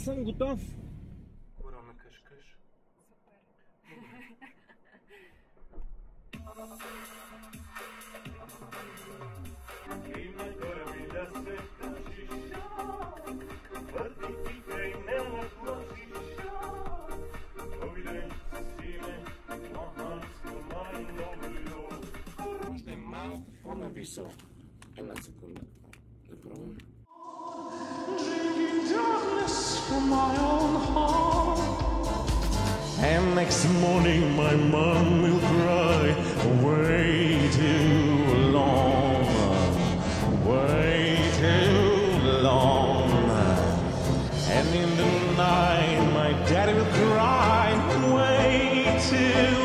Аз съм готов. Корона къш-къш. Има кораби да се качиш, върти ти край не наплашиш. Повидай си ме, маханска май ново. Още малко по-нависоко. Една секунда. And next morning my mom will cry way too long, way too long. And in the night my daddy will cry way too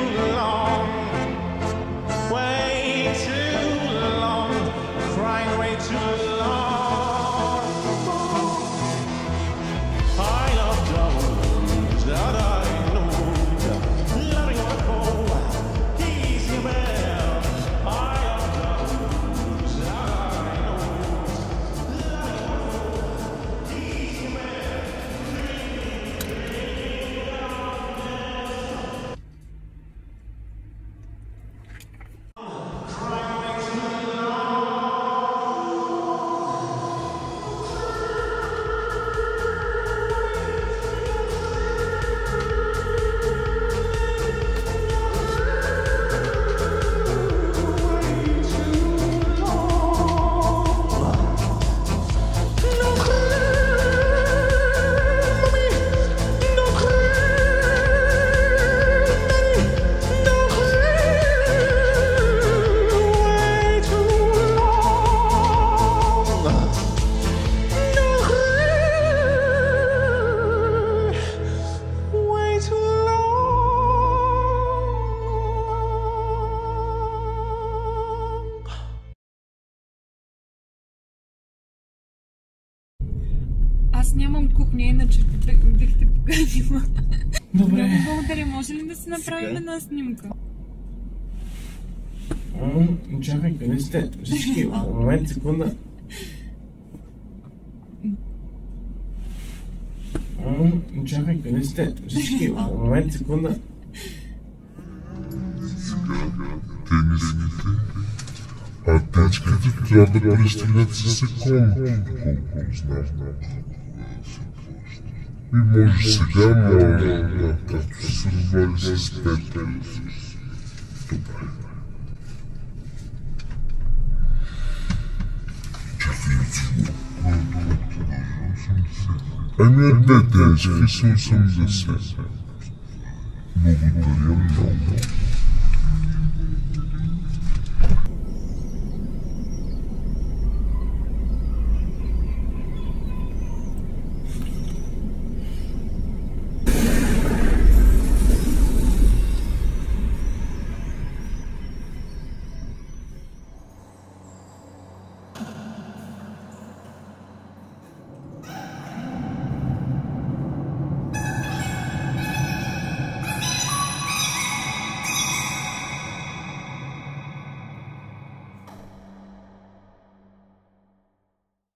Аз нямам кухня, иначе бих, бих те поканила. Добре. Много благодаря. Може ли да си направим Сега? една снимка? Чакай, къде сте? Всички, момент, секунда. Чакай, къде сте? Всички, момент, секунда. тениските, а течките трябва да пристигнат за секунди, доколкото знам. E Mimos chegamos a capturar vários aspectos do bairro. A minha advertência é que a usamos a sério, não votaria a